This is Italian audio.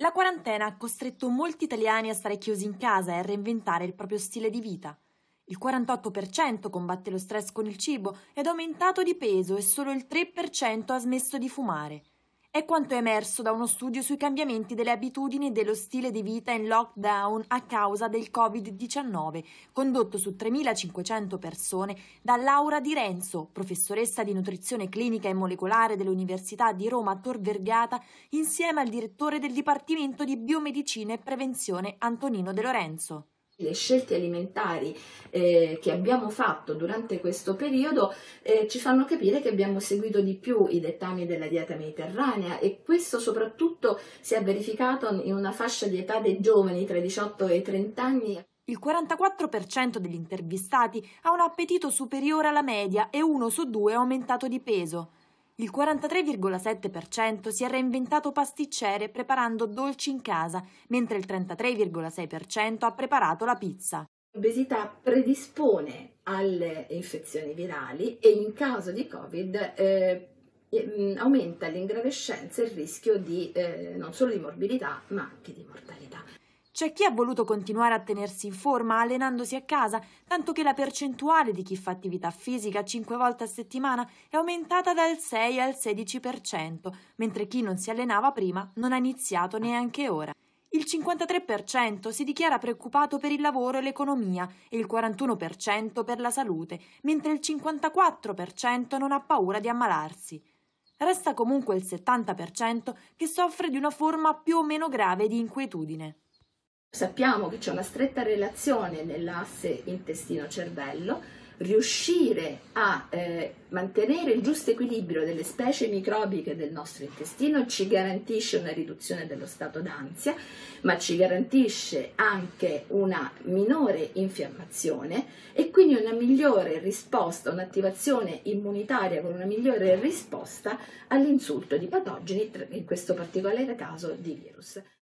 La quarantena ha costretto molti italiani a stare chiusi in casa e a reinventare il proprio stile di vita. Il 48% combatte lo stress con il cibo ed ha aumentato di peso e solo il 3% ha smesso di fumare. È quanto è emerso da uno studio sui cambiamenti delle abitudini e dello stile di vita in lockdown a causa del Covid-19, condotto su 3.500 persone da Laura Di Renzo, professoressa di nutrizione clinica e molecolare dell'Università di Roma Tor Vergata, insieme al direttore del Dipartimento di Biomedicina e Prevenzione Antonino De Lorenzo. Le scelte alimentari eh, che abbiamo fatto durante questo periodo eh, ci fanno capire che abbiamo seguito di più i dettami della dieta mediterranea e questo soprattutto si è verificato in una fascia di età dei giovani tra i 18 e i 30 anni. Il 44% degli intervistati ha un appetito superiore alla media e uno su due ha aumentato di peso. Il 43,7% si è reinventato pasticcere preparando dolci in casa, mentre il 33,6% ha preparato la pizza. L'obesità predispone alle infezioni virali e in caso di Covid eh, mm, aumenta l'ingravescenza e il rischio di, eh, non solo di morbidità ma anche di mortalità. C'è chi ha voluto continuare a tenersi in forma allenandosi a casa, tanto che la percentuale di chi fa attività fisica 5 volte a settimana è aumentata dal 6 al 16%, mentre chi non si allenava prima non ha iniziato neanche ora. Il 53% si dichiara preoccupato per il lavoro e l'economia e il 41% per la salute, mentre il 54% non ha paura di ammalarsi. Resta comunque il 70% che soffre di una forma più o meno grave di inquietudine. Sappiamo che c'è una stretta relazione nell'asse intestino-cervello, riuscire a eh, mantenere il giusto equilibrio delle specie microbiche del nostro intestino ci garantisce una riduzione dello stato d'ansia, ma ci garantisce anche una minore infiammazione e quindi una migliore risposta, un'attivazione immunitaria con una migliore risposta all'insulto di patogeni, in questo particolare caso di virus.